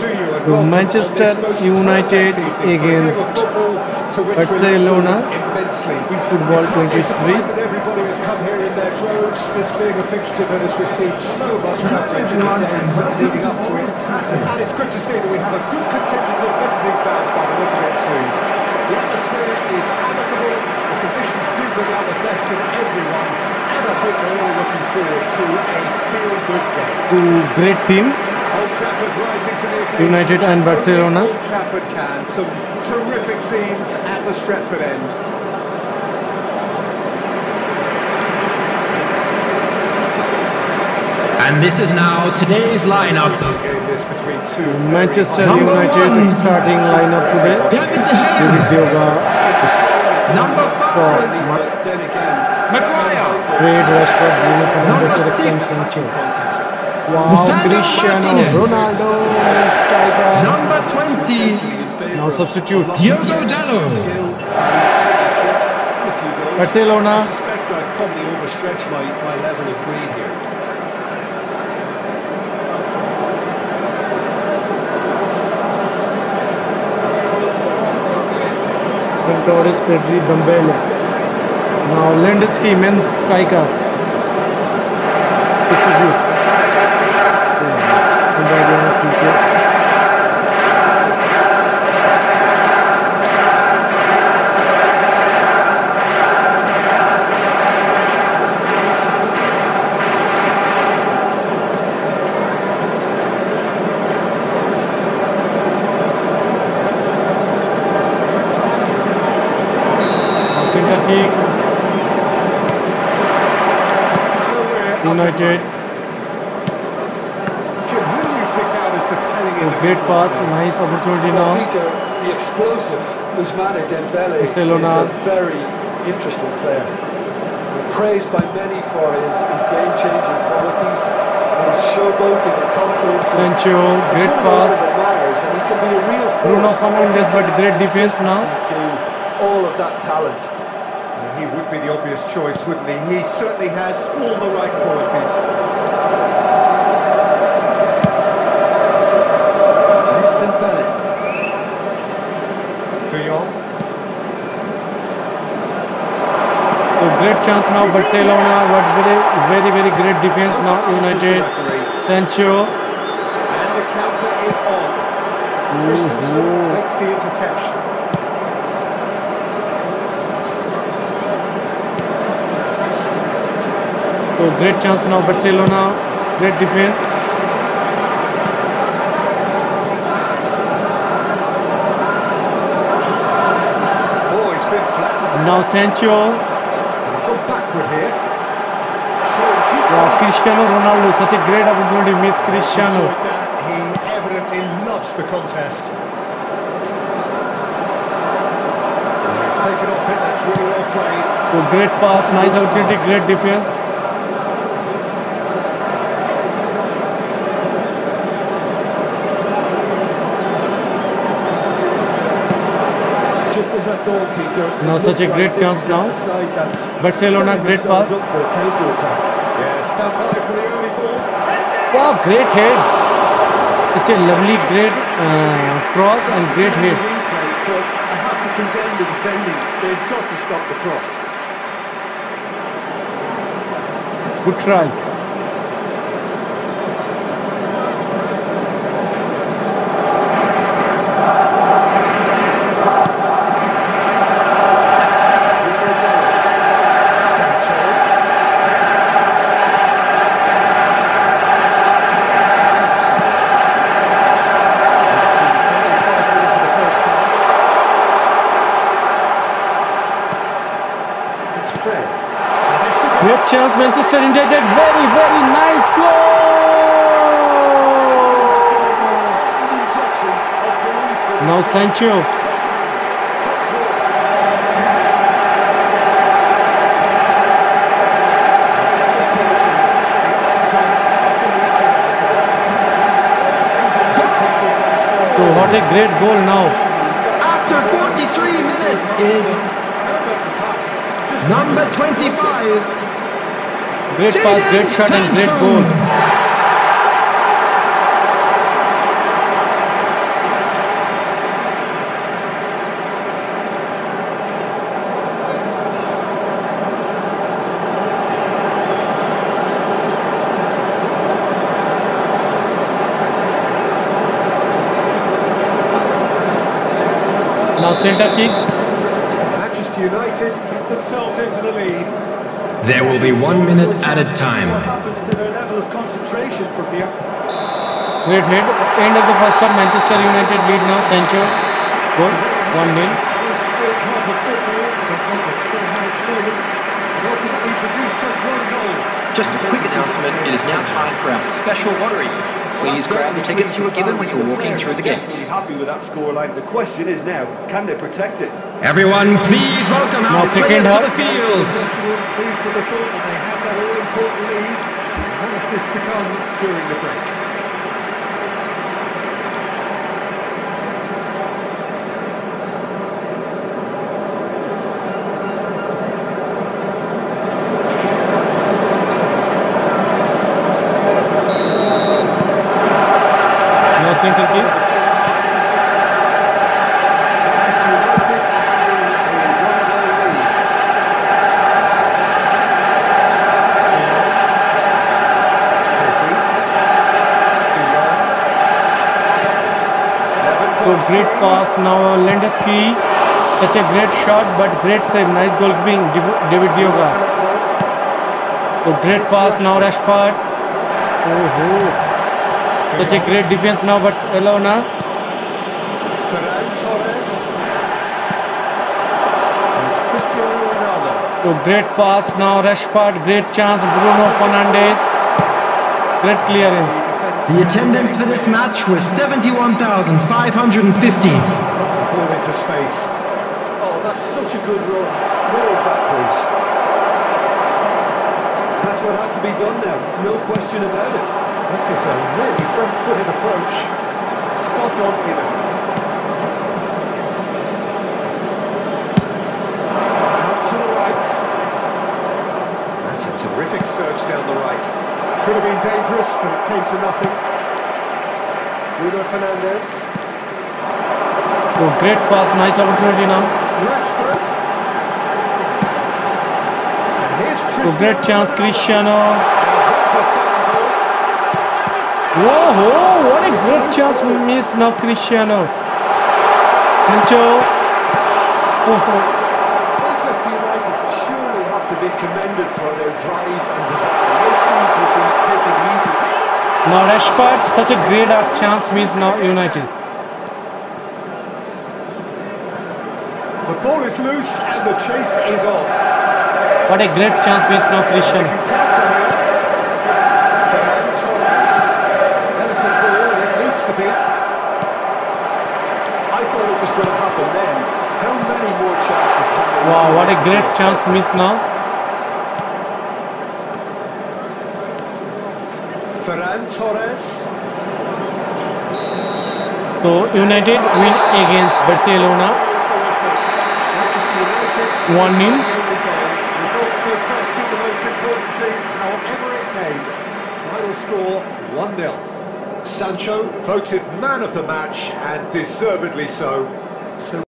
Manchester United against Barcelona Football 23. In their droves, this being a fixture that has received so much coverage in the days leading up to it. And it's good to see that we have a good contingent of visiting fans by the look of it too. The atmosphere is amicable, the conditions do bring out the best in everyone, and I think we're all looking forward to a feel-good game. Great team. United and Barcelona. Old Trafford can. Some terrific scenes at the Stretford end. And this is now today's lineup. Game this between two very Manchester Number United one. starting lineup today. David De David Gea, Dioga, number for five, then again, Maguire, Fred Rashford, Bruno Fernandes, Number six. Sancho. Contest. Wow, Cristiano Martinez. Ronaldo, striker. number 20, Now substitute. Diogo Dalot, Skill, tricks, and a few goals. Barcelona. I suspect I'd probably overstretch my, my level of greed here. Santoris, Pedri, Dembele. Now Lewandowski, men's striker. Substitute. Indiana PK. Now Center kick. So we're up United. Jim, who do you pick out as the telling A great pass, nice opportunity now. Peter, the explosive Ousmane Dembele is a very interesting player. Praised by many for his, his game-changing qualities, his showboating and confidence. Sancho, great pass. admires, and he can be a real. Bruno Fernandes, but great defense now. To all of that talent. He would be the obvious choice, wouldn't he? He certainly has all the right qualities. It's Dembele. De Jong. So great chance now, Barcelona. But very, very, very great defense now. United. Referee. Sancho. And the counter is on. Christensen Ooh. makes the interception. So great chance now, Barcelona. Great defense. Oh, he's been. Now Sancho. Go backward here. Wow, Cristiano Ronaldo. Such a great opportunity. Miss Cristiano. He evidently loves the contest. He's taken off it, that's really well played. So great pass, nice opportunity, great defense. Just as I thought, Peter. it Now such a great like this chance is now. a side that's Barcelona, setting great pass. For a counter-attack. Yeah, stand by for the early ball. Wow, great head. Such a lovely, great uh, cross and great head. I have to condemn the defending. They've got to stop the cross. Good try. Great chance, Manchester United. Very, very nice goal. Now Sancho. So what a great goal now. after 43 minutes, is number 25, Great pass, great shot and great goal. Now center kick. Manchester United themselves. There will be one minute at a time. What happens to their level of concentration from here? Great hit. End of the first half. Manchester United lead now. Sancho. Goal. 1 0. Half of football, but not a full hand performance. And ultimately produced just one goal. Just a quick announcement, it is now time for our special lottery. Please grab the tickets you were given when you were walking through the gates. Happy with that scoreline. The question is now, can they protect it? Everyone, please welcome our players to the field. Pleased with the thought that they have that all-important lead. Analysis to come during the break. Great pass now. Lewandowski. Such a great shot, but great save. Nice goalkeeping. David Dioga. So great pass now. Rashford. Oh, oh. Such a great defense now, but Elona. So great pass now. Rashford. Great chance. Bruno Fernandes. Great clearance. The attendance for this match was 71,550. Into space. Oh, that's such a good run. More of that, please. That's what has to be done now. No question about it. This is a really front-footed approach. Spot on, Peter. Out to the right. That's a terrific surge down the right. Could have been dangerous, but it came to nothing. Bruno Fernandes. So great pass. Nice opportunity now. Rashford. And here's oh, Cristiano great chance. Cristiano. Now here's a fine ball. Whoa, whoa, what a great chance we missed now, Cristiano. Sancho. Oh, oh. Manchester United surely have to be commended for their drive and desire. Most teams would be taking it easy. Now Rashford, such a great chance means now United. The ball is loose and the chase is on. What a great chance means now Cristiano. Counter here. Ferran Torres. Delicate ball, and it needs to be. I thought it was going to happen then. How many more chances can they Wow, what a great chance miss now. Ferran Torres. So United win against Barcelona 1 0. win the game. Result no question the most important thing, however it came. Final score 1-0. Sancho voted man of the match and deservedly. So